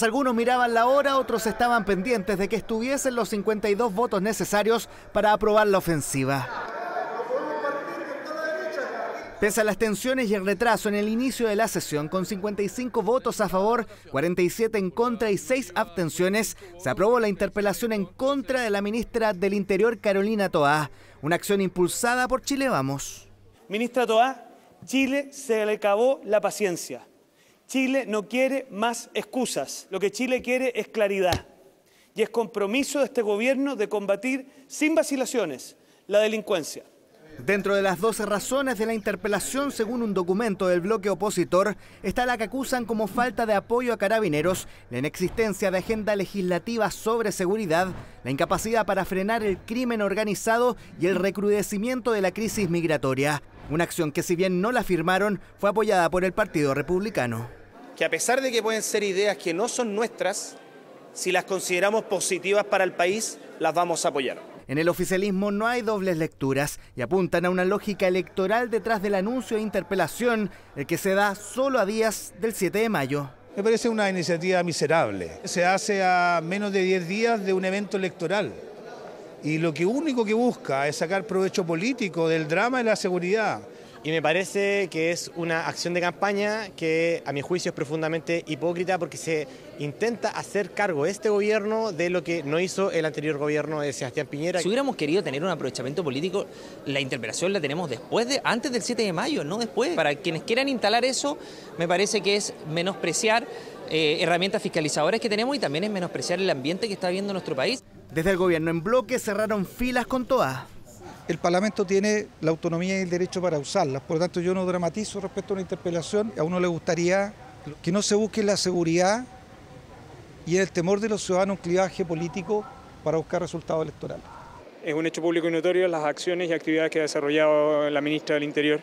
Algunos miraban la hora, otros estaban pendientes de que estuviesen los 52 votos necesarios para aprobar la ofensiva. Pese a las tensiones y el retraso en el inicio de la sesión, con 55 votos a favor, 47 en contra y 6 abstenciones, se aprobó la interpelación en contra de la ministra del Interior, Carolina Toá, una acción impulsada por Chile Vamos. Ministra Toá, Chile se le acabó la paciencia. Chile no quiere más excusas. Lo que Chile quiere es claridad. Y es compromiso de este gobierno de combatir sin vacilaciones la delincuencia. Dentro de las 12 razones de la interpelación, según un documento del bloque opositor, está la que acusan como falta de apoyo a carabineros, la inexistencia de agenda legislativa sobre seguridad, la incapacidad para frenar el crimen organizado y el recrudecimiento de la crisis migratoria. Una acción que si bien no la firmaron, fue apoyada por el Partido Republicano. Que a pesar de que pueden ser ideas que no son nuestras, si las consideramos positivas para el país, las vamos a apoyar. En el oficialismo no hay dobles lecturas y apuntan a una lógica electoral detrás del anuncio de interpelación, el que se da solo a días del 7 de mayo. Me parece una iniciativa miserable. Se hace a menos de 10 días de un evento electoral. Y lo que único que busca es sacar provecho político del drama de la seguridad. Y me parece que es una acción de campaña que a mi juicio es profundamente hipócrita porque se intenta hacer cargo este gobierno de lo que no hizo el anterior gobierno de Sebastián Piñera. Si hubiéramos querido tener un aprovechamiento político, la interpelación la tenemos después de, antes del 7 de mayo, no después. Para quienes quieran instalar eso, me parece que es menospreciar eh, herramientas fiscalizadoras que tenemos y también es menospreciar el ambiente que está viviendo nuestro país. Desde el gobierno en bloque cerraron filas con todas el Parlamento tiene la autonomía y el derecho para usarlas. Por lo tanto, yo no dramatizo respecto a una interpelación. A uno le gustaría que no se busque la seguridad y el temor de los ciudadanos un clivaje político para buscar resultados electorales. Es un hecho público y notorio las acciones y actividades que ha desarrollado la ministra del Interior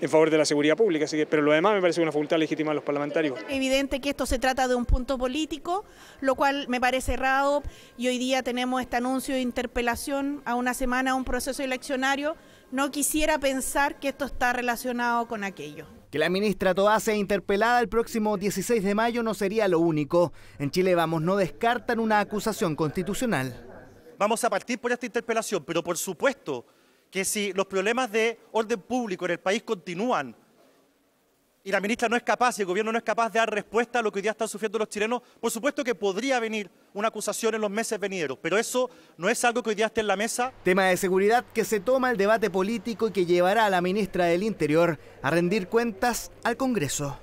en favor de la seguridad pública, así que, pero lo demás me parece una facultad legítima de los parlamentarios. Evidente que esto se trata de un punto político, lo cual me parece errado y hoy día tenemos este anuncio de interpelación a una semana a un proceso eleccionario. No quisiera pensar que esto está relacionado con aquello. Que la ministra Toá sea interpelada el próximo 16 de mayo no sería lo único. En Chile Vamos no descartan una acusación constitucional. Vamos a partir por esta interpelación, pero por supuesto que si los problemas de orden público en el país continúan y la ministra no es capaz y el gobierno no es capaz de dar respuesta a lo que hoy día están sufriendo los chilenos, por supuesto que podría venir una acusación en los meses venideros, pero eso no es algo que hoy día esté en la mesa. Tema de seguridad que se toma el debate político y que llevará a la ministra del Interior a rendir cuentas al Congreso.